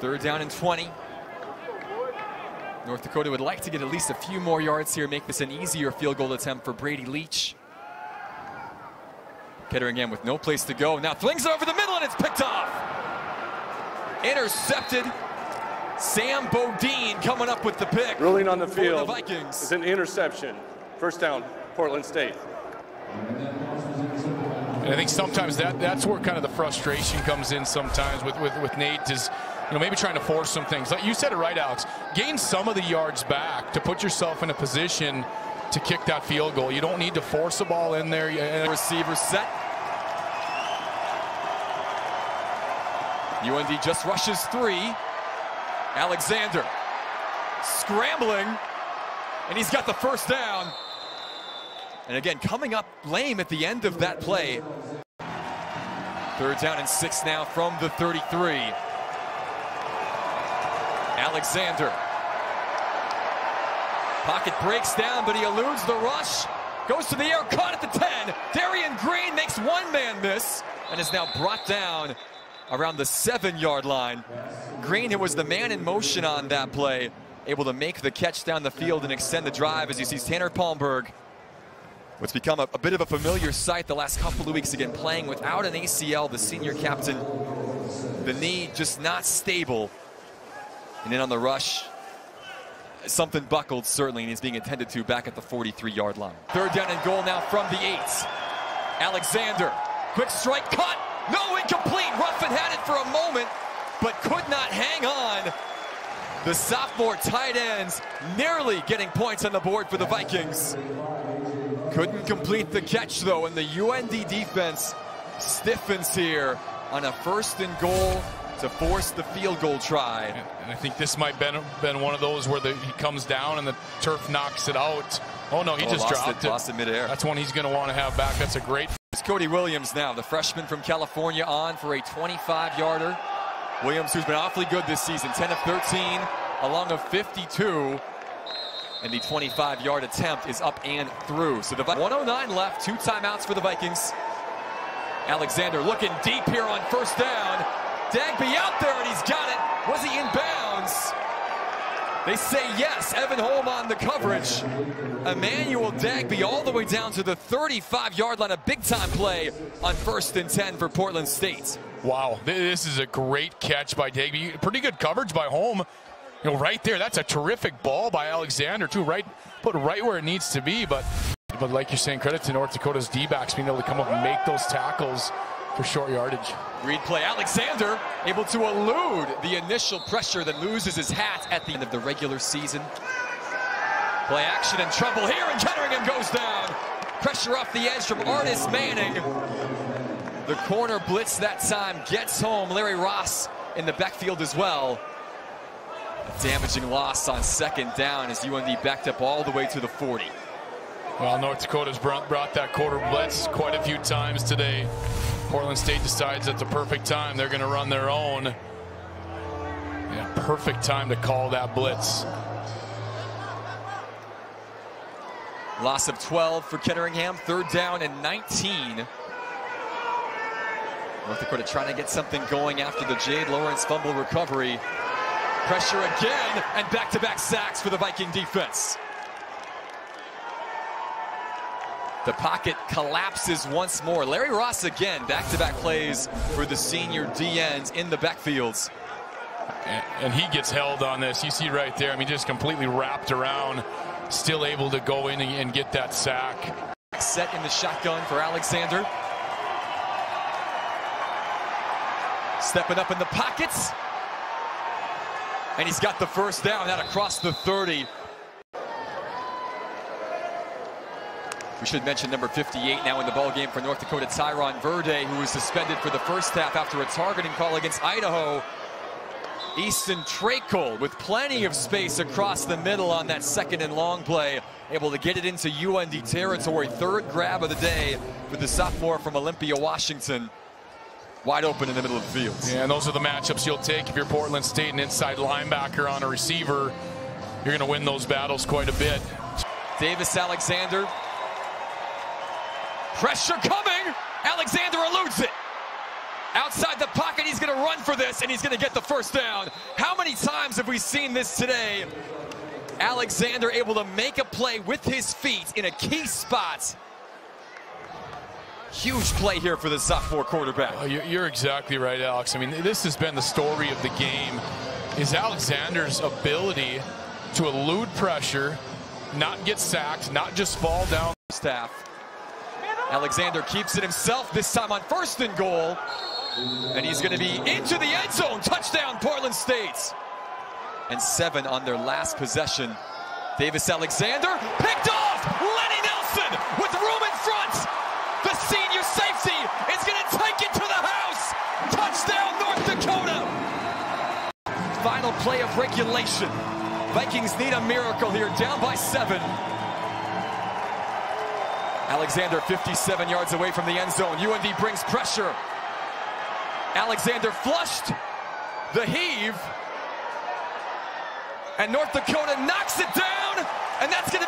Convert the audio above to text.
Third down and 20. North Dakota would like to get at least a few more yards here, make this an easier field goal attempt for Brady Leach. Ketteringham with no place to go. Now flings it over the middle and it's picked off. Intercepted. Sam Bodine coming up with the pick. Ruling on the field. The Vikings. It's an interception. First down, Portland State. And I think sometimes that that's where kind of the frustration comes in sometimes with, with, with Nate is, you know, maybe trying to force some things. Like you said it right, Alex. Gain some of the yards back to put yourself in a position to kick that field goal. You don't need to force a ball in there. Receiver set. UND just rushes three. Alexander scrambling, and he's got the first down. And again, coming up lame at the end of that play. Third down and six now from the 33. Alexander. Pocket breaks down, but he eludes the rush. Goes to the air, caught at the 10. Darian Green makes one man miss and is now brought down around the seven yard line. Green, who was the man in motion on that play, able to make the catch down the field and extend the drive as you see Tanner Palmberg. What's become a, a bit of a familiar sight the last couple of weeks again, playing without an ACL, the senior captain. The knee just not stable. And then on the rush, something buckled certainly, and he's being attended to back at the 43 yard line. Third down and goal now from the eight. Alexander, quick strike, cut, no incomplete. Ruffin had it for a moment, but could not hang on. The sophomore tight ends nearly getting points on the board for the Vikings. Couldn't complete the catch though, and the UND defense stiffens here on a first and goal to force the field goal try. And I think this might been been one of those where the, he comes down and the turf knocks it out. Oh no, he Oh, just dropped it, it. lost it midair. That's one he's going to want to have back. That's a great. It's Cody Williams now, the freshman from California, on for a 25-yarder. Williams, who's been awfully good this season, 10 of 13, along of 52. And the 25-yard attempt is up and through. So the 109 left, two timeouts for the Vikings. Alexander looking deep here on first down. Dagby out there, and he's got it. Was he in bounds? They say yes. Evan Holm on the coverage. Emmanuel Dagby all the way down to the 35-yard line. A big-time play on first and 10 for Portland State. Wow, this is a great catch by Dagby. Pretty good coverage by Holm. You know, right there, that's a terrific ball by Alexander too. Right, put right where it needs to be. But, but like you're saying, credit to North Dakota's D-backs being able to come up and make those tackles for short yardage. Read play. Alexander able to elude the initial pressure that loses his hat at the end of the regular season. Play action and trouble here, and Ketteringham goes down. Pressure off the edge from Artis Manning. The corner blitz that time gets home. Larry Ross in the backfield as well. A damaging loss on second down as UND backed up all the way to the 40. Well, North Dakota's brought, brought that quarter blitz quite a few times today. Portland State decides at the perfect time they're going to run their own. Yeah, perfect time to call that blitz. Loss of 12 for Ketteringham. Third down and 19. North Dakota trying to get something going after the Jade Lawrence fumble recovery. Pressure again, and back-to-back sacks for the Viking defense. The pocket collapses once more. Larry Ross again, back-to-back plays for the senior DNs in the backfields. And, and he gets held on this. You see right there, I mean, just completely wrapped around, still able to go in and, and get that sack. Set in the shotgun for Alexander. Stepping up in the pockets. And he's got the first down out across the 30. We should mention number 58 now in the ball game for North Dakota, Tyron Verde, who was suspended for the first half after a targeting call against Idaho. Easton Trakel with plenty of space across the middle on that second and long play, able to get it into UND territory. Third grab of the day for the sophomore from Olympia, Washington. Wide open in the middle of the field. Yeah, and those are the matchups you'll take if you're Portland State and inside linebacker on a receiver. You're going to win those battles quite a bit. Davis Alexander. Pressure coming. Alexander eludes it. Outside the pocket, he's going to run for this, and he's going to get the first down. How many times have we seen this today? Alexander able to make a play with his feet in a key spot. Huge play here for the sophomore quarterback. Oh, you're exactly right, Alex. I mean, this has been the story of the game, is Alexander's ability to elude pressure, not get sacked, not just fall down. Staff. Alexander keeps it himself, this time on first and goal. And he's going to be into the end zone. Touchdown, Portland State. And seven on their last possession. Davis Alexander picked off. Lenny Nelson with room in front. The senior safety is going to take it to the house. Touchdown, North Dakota. Final play of regulation. Vikings need a miracle here, down by seven. Alexander 57 yards away from the end zone. UND brings pressure. Alexander flushed the heave. And North Dakota knocks it down. And that's going to.